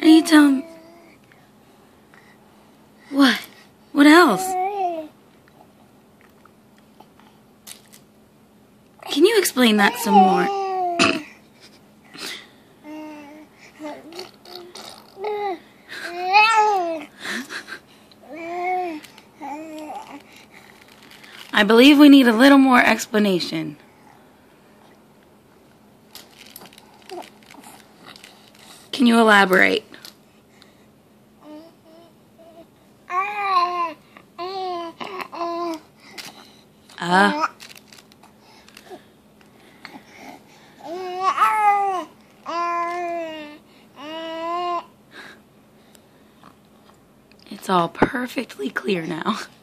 Telling What? What else? Can you explain that some more? I believe we need a little more explanation. Can you elaborate? It's all perfectly clear now.